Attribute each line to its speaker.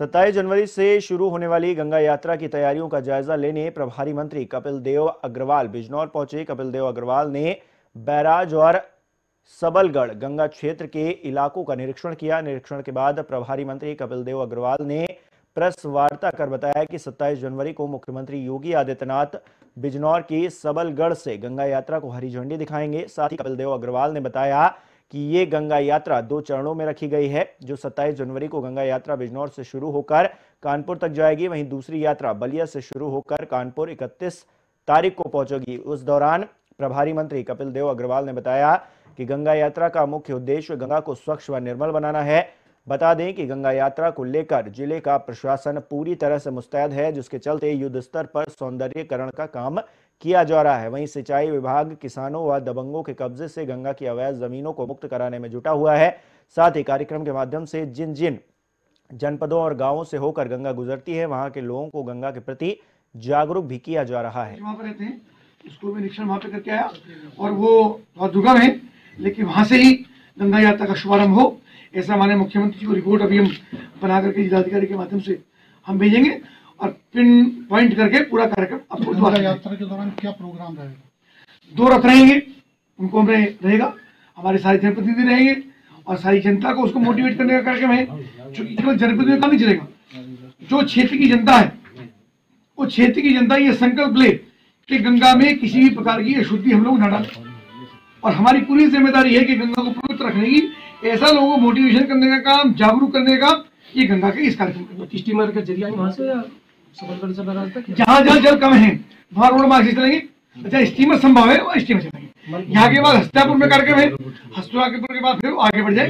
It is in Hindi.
Speaker 1: 27 जनवरी से शुरू होने वाली गंगा यात्रा की तैयारियों का जायजा लेने प्रभारी मंत्री कपिल देव अग्रवाल, बिजनौर पहुँचे। कपिल देव अग्रवाल ने बैराज और सबलगढ़ गंगा क्षेत्र के इलाकों का निरीक्षण किया। निरीक्षण के बाद प्रभारी मंत्री कपिल देव अग्रवाल ने प्रेस वार्ता कर बताया कि 27 जनवरी को मुख्यमंत्री योगी आदित्यनाथ बिजनौर की सबलगढ़ से गंगा यात्रा को हरी झंडी दिखाएँगे। साथ ही कपिल देव अग्रवाल ने बताया कि ये गंगा यात्रा दो चरणों में रखी गई है, जो 27 जनवरी को गंगा यात्रा बिजनौर से शुरू होकर कानपुर तक जाएगी। वहीं दूसरी यात्रा बलिया से शुरू होकर कानपुर 31 तारीख को पहुंचेगी। उस दौरान प्रभारी मंत्री कपिल देव अग्रवाल ने बताया कि गंगा यात्रा का मुख्य उद्देश्य गंगा को स्वच्छ व निर्मल बनाना है। बता दें कि गंगा यात्रा को लेकर ज़िले का प्रशासन पूरी तरह से मुस्तैद है, जिसके चलते युद्ध स्तर पर सौंदर्यकरण का काम किया जा रहा है। वहीं सिंचाई विभाग, किसानों व दबंगों के कब्जे से गंगा की अवैध जमीनों को मुक्त कराने में जुटा हुआ है। साथ ही कार्यक्रम के माध्यम से जिन जिन जनपदों और गाँवों से होकर गंगा गुजरती है, वहाँ के लोगों को गंगा के प्रति जागरूक भी किया जा रहा है।
Speaker 2: और वो दुर्गम है लेकिन वहाँ से ही गंगा यात्रा का शुभारंभ हो। ऐसा हमारे मुख्यमंत्री जी को रिपोर्ट अभी हम बना करके जिलाधिकारी के माध्यम से हम भेजेंगे और पिन पॉइंट करके पूरा कार्यक्रम आपको
Speaker 3: यात्रा के दौरान क्या प्रोग्राम रहेगा?
Speaker 2: दो रथ रहेंगे उनको हमें रहेगा हमारे सारे जनप्रतिनिधि रहेंगे और सारी जनता को उसको मोटिवेट करने का कार्यक्रम है क्योंकि केवल जनप्रतिनिधि का नहीं चलेगा। जो क्षेत्र की जनता है वो क्षेत्र की जनता ये संकल्प ले कि गंगा में किसी भी प्रकार की अशुद्धि हम लोग न डालें। और हमारी पूरी ज़िम्मेदारी है कि गंगा को पवित्र रखने की ऐसा लोगों को मोटिवेशन करने का काम जागरूक करने का ये गंगा के इस कार्यक्रम किश्ती
Speaker 4: स्टीमर का ज़रिया वहाँ से
Speaker 2: जहाँ जहाँ जल कम है वहाँ रोड मार्ग से चलेंगे। अच्छा स्टीमर संभव है वहाँ स्टीमर चलेंगे। यहाँ के बाद हस्तापुर में कार्यक्रम है हस्तापुर के बाद फिर आगे बढ़ जाए